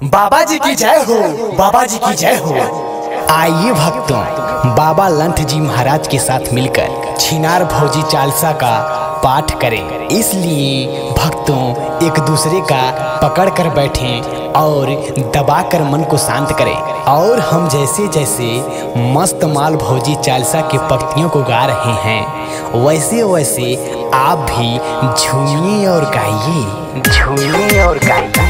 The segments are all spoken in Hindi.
बाबा जी की जय हो बाबा जी की जय हो। आइए भक्तों बाबा लंठ जी महाराज के साथ मिलकर छिनार भौजी चालसा का पाठ करें। इसलिए भक्तों एक दूसरे का पकड़ कर बैठें और दबा कर मन को शांत करें। और हम जैसे जैसे मस्त माल भौजी चालसा के पंक्तियों को गा रहे हैं वैसे वैसे आप भी झूमिए और गाइए। झूमिए और गाइए।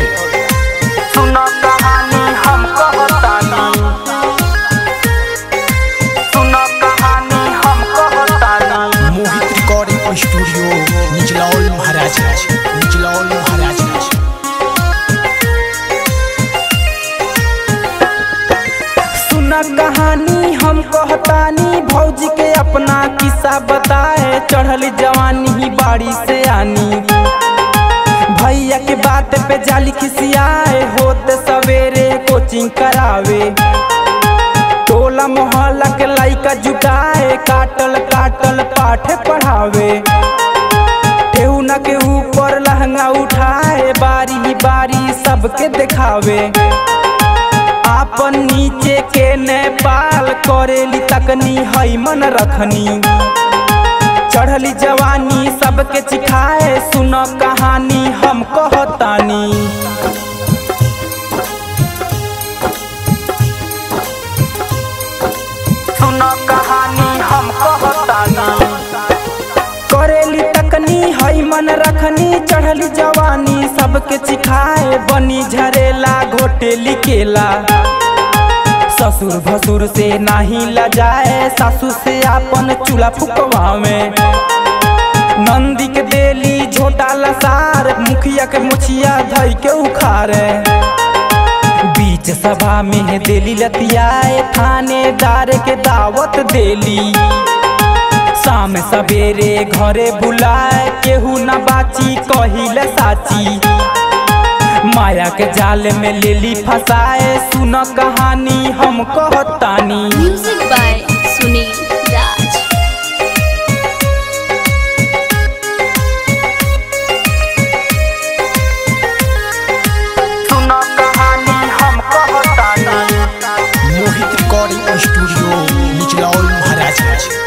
सुना कहानी हम कहतानी, भौजी के अपना किस्सा बताए। चढ़ल जवानी ही बाड़ी से आनी। भैया के बात पे जाली खिसियाए, होते सवेरे कोचिंग करावे। टोला मोहल्ला के लइका जुटाए, काटल बारी सबके दिखावे। आपन नीचे के नेपाल करेली तकनी, हई मन रखनी। चढ़ली जवानी सबके चिखाए सुन कहानी हम कहतानी। रखनी, चढ़ली जवानी, सबके चिखाए बनी झरेला घोटेली केला ससुर भसुर से नाही लजाए, सासू से आपन चूल्हा फुकवावे। नंदी के देली, झोटा लसार मुखिया के मुछिया धई के उखारे। बीच सभा में देली लतियाए थानेदार के दावत देली। शाम सवेरे घरे बुलाए केहू न बाची कहिले साची। माया के जाल में लेली फसाए सुन कहानी हम कहतानी। Music by Sunil Raj. सुन कहानी हम कहतानी। मोहित रिकॉर्डिंग स्टूडियो महाराजगंज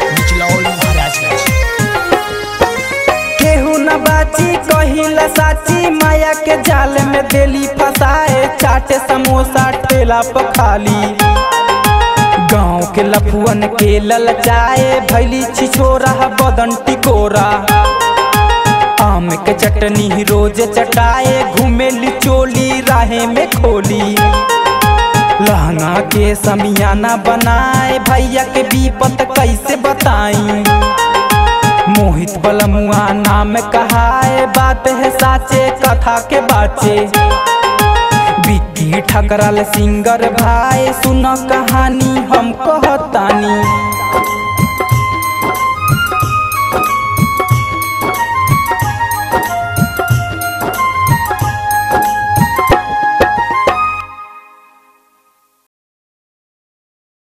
बाची साची माया के जाल में देली फसाए, चाटे समोसा, ठेला पर खाली गाँव के लफुअन के ललचाए, भैली छिछोरा, बदन टिकोरा। आम के चटनी रोज चटाए, घूमेली चोली, राहे में खोली। लहंगा के समियाना बनाए, भैया के बीपत कैसे बताई? मोहित बलमुआ नाम कहाए बात है साचे, कथा के बाचे। बिक्की ठकरल सिंगर भाई, सुन कहानी हम कहतानी।